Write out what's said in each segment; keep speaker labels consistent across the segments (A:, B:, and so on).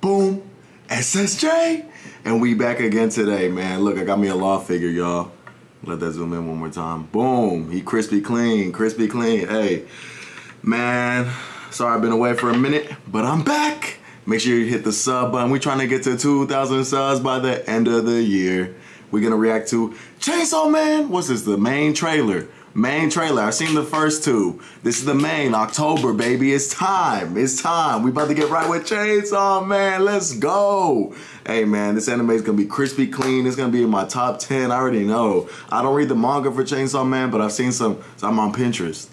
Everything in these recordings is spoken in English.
A: Boom. SSJ. And we back again today, man. Look, I got me a law figure, y'all. Let that zoom in one more time. Boom. He crispy clean, crispy clean. Hey, man. Sorry I've been away for a minute, but I'm back. Make sure you hit the sub button. We're trying to get to 2,000 subs by the end of the year. We're gonna react to Chainsaw Man. What's this? The main trailer. Main trailer. I've seen the first two. This is the main. October, baby. It's time. It's time. We about to get right with Chainsaw Man. Let's go. Hey man, this anime is gonna be crispy clean. It's gonna be in my top 10. I already know. I don't read the manga for Chainsaw Man, but I've seen some. So I'm on Pinterest.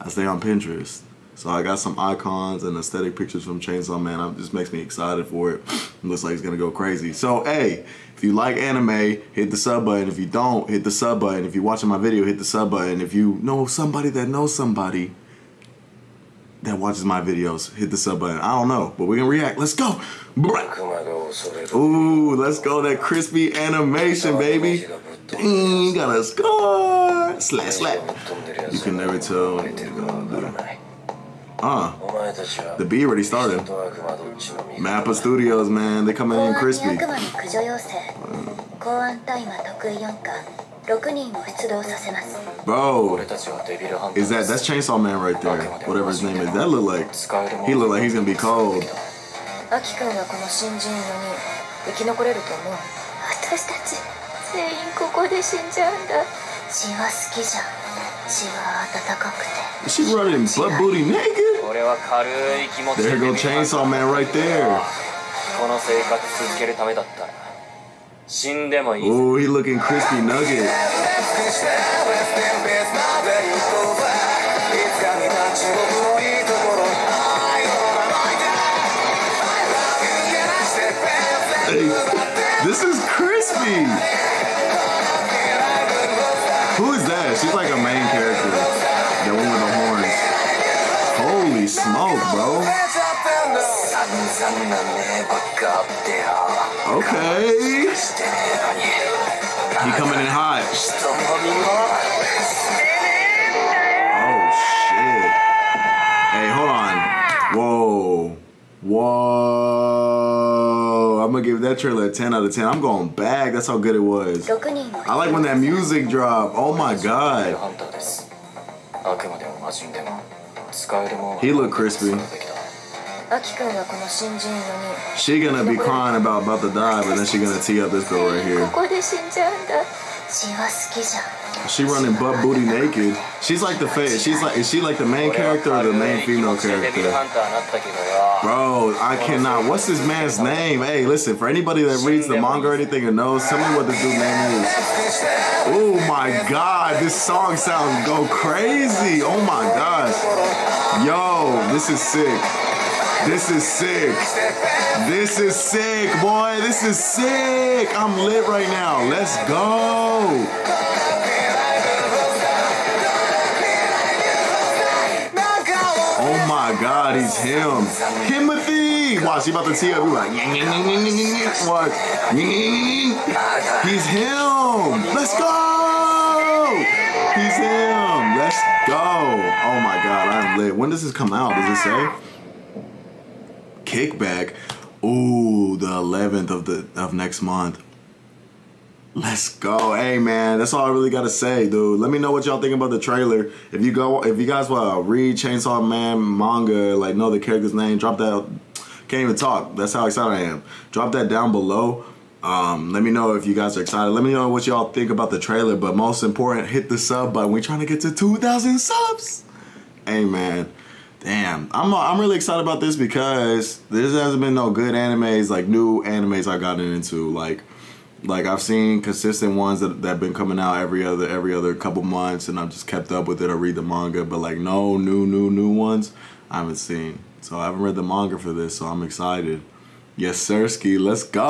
A: I stay on Pinterest. So I got some icons and aesthetic pictures from Chainsaw Man. It just makes me excited for it. it. Looks like it's gonna go crazy. So hey, if you like anime, hit the sub button. If you don't, hit the sub button. If you're watching my video, hit the sub button. If you know somebody that knows somebody that watches my videos, hit the sub button. I don't know, but we're gonna react. Let's go. Ooh, let's go. That crispy animation, baby. Dang, got a score. Slap, slap. You can never tell. Uh, the B already started. Mappa Studios, man, they coming in crispy. Bro, is that that's Chainsaw Man right there? Whatever his name is, that look like he look like he's gonna be cold. アキ君はこの新人4人生き残れると思う私たち全員ここで死んじゃうんだ血は好きじゃん 血は温かくて She running butt booty naked? There go Chainsaw Man right there この生活続けるためだったら死んでもいい Oh, he looking crispy nugget This is crispy. Smoke, bro. Okay. He coming in hot. Oh shit. Hey, hold on. Whoa. Whoa. I'm gonna give that trailer a 10 out of 10. I'm going back. That's how good it was. I like when that music dropped. Oh my god. He looked crispy. She gonna be crying about about to die, but then she gonna tee up this girl right here. She running butt booty naked. She's like the face. She's like, is she like the main character or the main female character? Bro, I cannot. What's this man's name? Hey, listen, for anybody that reads the manga or anything and knows, tell me what the dude's name is. Oh my god, this song sounds go crazy. Oh my gosh. Yo, this is sick. This is sick. This is sick, boy. This is sick. I'm lit right now. Let's go. Oh my God, he's him. Timothy! Watch, he about to tee up. We like, what? He's him. Let's go. He's him. Let's go. Oh my God, I'm lit. When does this come out? Does it say? Kickback. Ooh, the 11th of the of next month. Let's go. Hey man, that's all I really gotta say, dude. Let me know what y'all think about the trailer. If you go if you guys wanna read Chainsaw Man manga, like know the character's name, drop that can't even talk. That's how excited I am. Drop that down below. Um, let me know if you guys are excited. Let me know what y'all think about the trailer. But most important, hit the sub button. We're trying to get to 2,000 subs. Hey man, damn. I'm I'm really excited about this because there hasn't been no good animes, like new animes I've gotten into. Like like I've seen consistent ones that that been coming out every other every other couple months, and I've just kept up with it. I read the manga, but like no new new new ones I haven't seen. So I haven't read the manga for this, so I'm excited. Yes, Sirski, let's go.